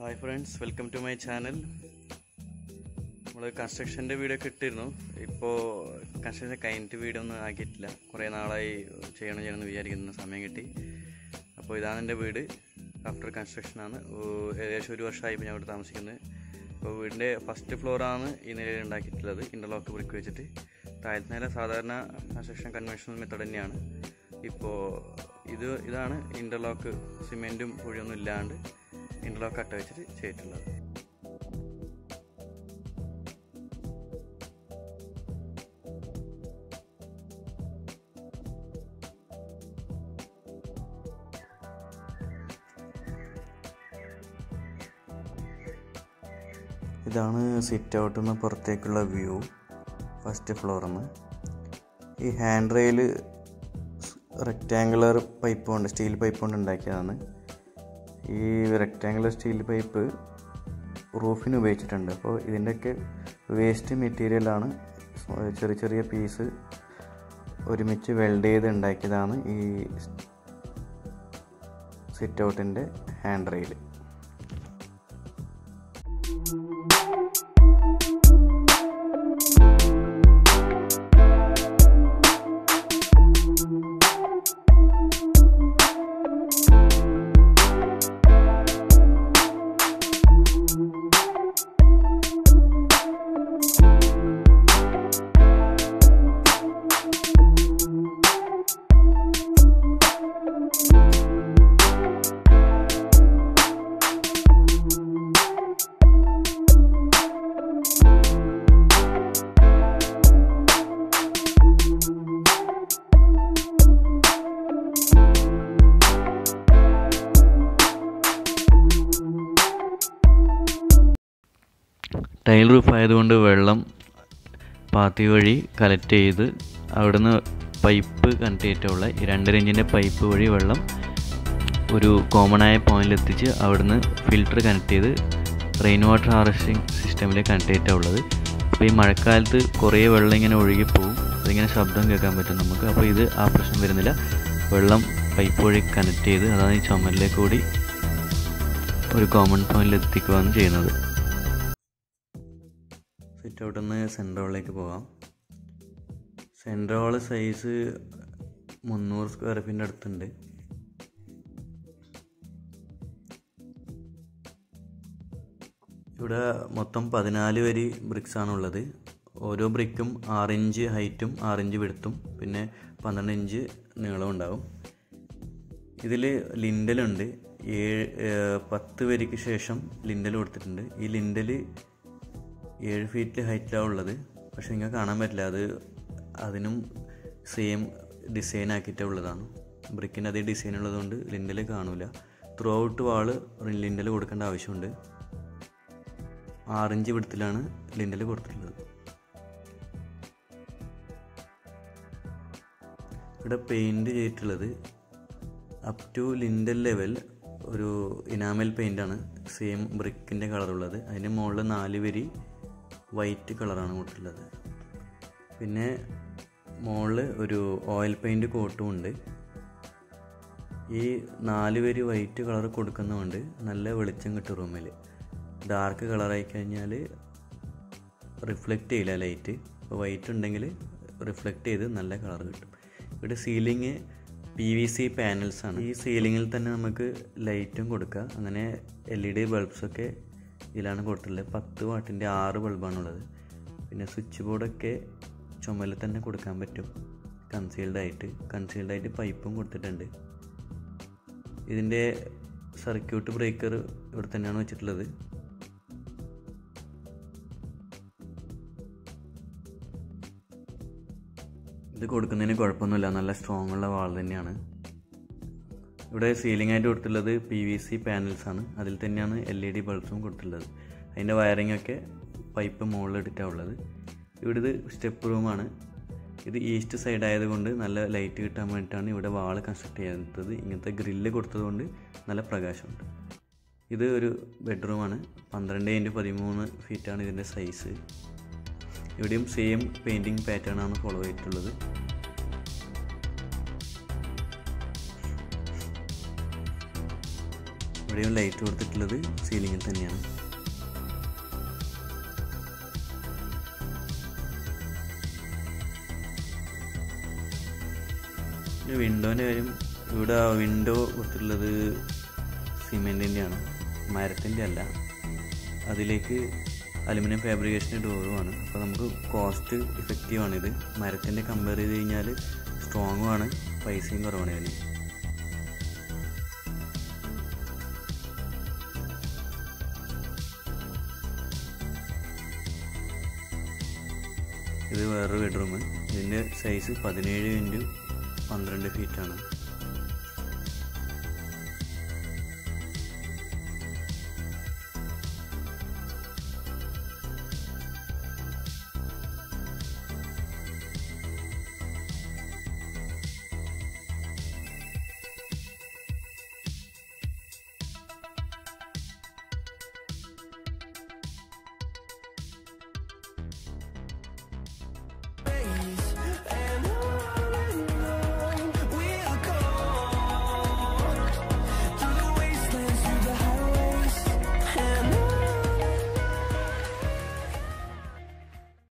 Hi friends welcome to my channel നമ്മൾ കൺസ്ട്രക്ഷന്റെ video ഒക്കെ ഇട്ടിരുന്നു. ഇപ്പോൾ കൺസ്ട്രക്ഷൻ കഴിഞ്ഞിട്ട് വീഡിയോ ഒന്നും ആക്കിയിട്ടില്ല. കുറേ നാളായി ചെയ്യണം ചെയ്യണമെന്ന് വിചാരിക്കുന്ന. സമയം കിട്ടി. അപ്പോൾ ഇതാണ് എന്റെ വീട്. ആഫ്റ്റർ കൺസ്ട്രക്ഷനാണ് ഏകദേശം ഒരു വർഷമായി ഞാൻ ഇവിടെ താമസിക്കുന്നത് അപ്പോൾ വീടിന്റെ ഫസ്റ്റ് ഫ്ലോറാണ് ഈ നിലയിൽ ഉണ്ടാക്കിയിട്ടുള്ളത്. ഇന്റർലോക്ക് ബ്രിക്ക് വെച്ചിട്ട്. താഴത്തെ നില സാധാരണ കൺസ്ട്രക്ഷൻ കൺവെൻഷണൽ മെത്തേഡ് തന്നെയാണ്. ഇപ്പോൾ ഇത് ഇതാണ് ഇന്റർലോക്ക് സിമെന്റും പുഴിയൊന്നും ഇല്ലാണ്ട് ഇന്റർലോക്ക് കട്ട് വെച്ചിട്ട് ചെയ്തിട്ടുള്ളത്. ഇതാണ് സിറ്റ് ഔട്ടിൽ നിന്ന് പുറത്തേക്കുള്ള വ്യൂ ഫസ്റ്റ് ഫ്ലോറിൽ നിന്ന് ഈ ഹാൻഡ് റെയിൽ റെക്റ്റാങ്കുലർ പൈപ്പ് കൊണ്ട് സ്റ്റീൽ പൈപ്പ് കൊണ്ട് ഉണ്ടാക്കിയതാണ്. ഈ റെക്റ്റാങ്കുലർ സ്റ്റീൽ പൈപ്പ് റൂഫിന് ഉപയോഗിച്ചിട്ടുണ്ട്. അപ്പോൾ ഇതിന്റെയൊക്കെ വേസ്റ്റ് മെറ്റീരിയലാണ് ചെറിയ ചെറിയ പീസ് ഒരുമിച്ച് വെൽഡ് ചെയ്ത് ഉണ്ടാക്കിയതാണ് ഈ സിറ്റ് ഔട്ടിന്റെ ഹാൻഡ് റെയിൽ ടൈൽ റൂഫ് ആയതുകൊണ്ട് വെള്ളം പാത്തി വഴി കലക്ട് ചെയ്ത് അവിടുന്ന് പൈപ്പ് കണക്ട് ചെയ്തിട്ടുള്ള രണ്ടര ഇഞ്ചിന്റെ പൈപ്പ് വഴി വെള്ളം ഒരു കോമണായ എത്തിച്ച് അവിടുന്ന് ഫിൽറ്റർ കണക്ട് ചെയ്ത് റെയിൻ വാട്ടർ ഹാർവെസ്റ്റിംഗ് സിസ്റ്റമിലേക്ക് കണക്ട് ചെയ്തിട്ടുള്ളത് അപ്പോൾ ഈ മഴക്കാലത്ത് കുറേ വെള്ളം ഇങ്ങനെ ഒഴുകിപ്പോവും. അതിങ്ങനെ ശബ്ദം കേൾക്കാൻ പറ്റും നമുക്ക്. അപ്പോൾ ഇത് ആ പ്രശ്നം വരുന്നില്ല. വെള്ളം പൈപ്പ് വഴി കണക്ട് ചെയ്ത് അതാണ് ഈ ചുമലിലേക്ക് കൂടി ഒരു കോമൺ പോയിന്റിൽ എത്തിക്കുകയാണ് ചെയ്യുന്നത്. സിറ്റ് ഔട്ടിൽ നിന്ന് സെൻട്രൽ ഹോളിലേക്ക് പോകാം സെൻട്രൽ ഹോൾ സൈസ് മുന്നൂറ് സ്ക്വയർ ഫീറ്റിന്റെ അടുത്തുണ്ട്. ഇവിടെ മൊത്തം പതിനാല് വരി ബ്രിക്സ് ഉള്ളത് ഓരോ ബ്രിക്കും ആറിഞ്ച് ഹൈറ്റും ആറിഞ്ച് വിടുത്തും പിന്നെ പന്ത്രണ്ട് ഇഞ്ച് നീളവും ഉണ്ടാവും. ഇതിൽ ലിൻഡലുണ്ട് ഏഴ് പത്ത് വരിക്ക് ശേഷം ലിൻഡൽ കൊടുത്തിട്ടുണ്ട്. ഈ ലിൻഡൽ ഏഴ് ഫീറ്റ് ഹൈറ്റിലാണ് ഉള്ളത്. പക്ഷെ നിങ്ങൾക്ക് കാണാൻ പറ്റില്ല. അത് അതിനും സെയിം ഡിസൈൻ ആക്കിയിട്ട് ഉള്ളതാണ്. ബ്രിക്കിന്റെ അതേ ഡിസൈൻ ഉള്ളതുകൊണ്ട് ലിൻഡൽ കാണില്ല ത്രൂ ഔട്ട് വാൾ ലിൻഡൽ കൊടുക്കേണ്ട ആവശ്യമുണ്ട്. ആറിഞ്ച് വിടത്തിലാണ് ലിൻഡൽ കൊടുത്തിട്ടുള്ളത്. ഇവിടെ പെയിന്റ് ചെയ്തിട്ടുള്ളത് അപ് ടു ലിൻഡൽ ലെവൽ ഒരു ഇനാമൽ പെയിന്റാണ് സെയിം ബ്രിക്കിന്റെ കളറുള്ളത് അതിന്റെ മുകളിൽ നാല് വരി വൈറ്റ് കളറാണ് കൊടുത്തിട്ടുള്ളത് പിന്നെ മുകളിൽ ഒരു ഓയിൽ പെയിന്റ് കോട്ടും ഉണ്ട്. ഈ നാല് പേര് വൈറ്റ് കളർ കൊടുക്കുന്നതുകൊണ്ട് നല്ല വെളിച്ചം കിട്ടും റൂമിൽ ഡാർക്ക് കളറായി കഴിഞ്ഞാൽ റിഫ്ലക്റ്റ് ചെയ്യില്ല ലൈറ്റ് ഇപ്പോൾ വൈറ്റ് ഉണ്ടെങ്കിൽ റിഫ്ലക്റ്റ് ചെയ്ത് നല്ല കളർ കിട്ടും. ഇവിടെ സീലിംഗ് പി വി സി പാനൽസാണ് ഈ സീലിങ്ങിൽ തന്നെ നമുക്ക് ലൈറ്റും കൊടുക്കാം. അങ്ങനെ എൽ ഇ ഡി ബൾബ്സൊക്കെ ഇതിലാണ് കൊടുത്തിട്ടുള്ളത്. പത്ത് വാട്ടിന്റെ ആറ് ബൾബാണുള്ളത്. പിന്നെ സ്വിച്ച് ബോർഡൊക്കെ ചുമലിൽ തന്നെ കൊടുക്കാൻ പറ്റും. കൺസീൽഡ് ആയിട്ട്. കൺസീൽഡ് ആയിട്ട് പൈപ്പും കൊടുത്തിട്ടുണ്ട്. ഇതിന്റെ സർക്യൂട്ട് ബ്രേക്കർ ഇവിടെ തന്നെയാണ് വെച്ചിട്ടുള്ളത്. ഇത് കൊടുക്കുന്നതിന് കുഴപ്പമൊന്നുമില്ല. നല്ല സ്ട്രോങ് ഉള്ള വാൾ തന്നെയാണ്. ഇവിടെ സീലിംഗ് ആയിട്ട് കൊടുത്തിട്ടുള്ളത് പി വി സി പാനൽസ് ആണ്. അതിൽ തന്നെയാണ് എൽ ഇ ഡി ബൾബ്സും കൊടുത്തിട്ടുള്ളത്. അതിന്റെ വയറിംഗ് ഒക്കെ പൈപ്പ് മുകളിലിട്ടിട്ടാണ് ഉള്ളത്. ഇവിടെ ഇത് സ്റ്റെപ്പ് റൂമാണ് ഇത് ഈസ്റ്റ് സൈഡ് ആയതുകൊണ്ട് നല്ല ലൈറ്റ് കിട്ടാൻ വേണ്ടിയിട്ടാണ് ഇവിടെ വാൾ കൺസ്ട്രക്ട് ചെയ്തത്. ഇങ്ങനത്തെ ഗ്രില്ല് കൊടുത്തതുകൊണ്ട് നല്ല പ്രകാശമുണ്ട്. ഇത് ഒരു ബെഡ്റൂമാണ് പന്ത്രണ്ട് ഇന്റു പതിമൂന്ന് ഫീറ്റാണ് ഇതിന്റെ സൈസ് ഇവിടെയും സെയിം പെയിന്റിങ് പാറ്റേൺ ആണ് ഫോളോ ചെയ്തിട്ടുള്ളത്. ഇവിടെയും ലൈറ്റ് കൊടുത്തിട്ടുള്ളത് സീലിംഗിൽ തന്നെയാണ്. വിൻഡോന്റെ കാര്യം ഇവിടെ വിൻഡോ കൊടുത്തിട്ടുള്ളത് സിമെന്റിന്റെ ആണ് മരത്തിന്റെ അല്ല. അതിലേക്ക് അലുമിനിയം ഫാബ്രിക്കേഷന്റെ ഡോറുമാണ് അപ്പോൾ നമുക്ക് കോസ്റ്റ് ഇഫക്റ്റീവാണിത് മരത്തിന്റെ കമ്പയർ ചെയ്ത് കഴിഞ്ഞാൽ സ്ട്രോങ്ങുമാണ് പൈസയും കുറവാണ് ഇതിന് ഇത് വേറൊരു ബെഡ്റൂം ഇതിന്റെ സൈസ് പതിനേഴ് ഇന്റു പന്ത്രണ്ട് ഫീറ്റാണ്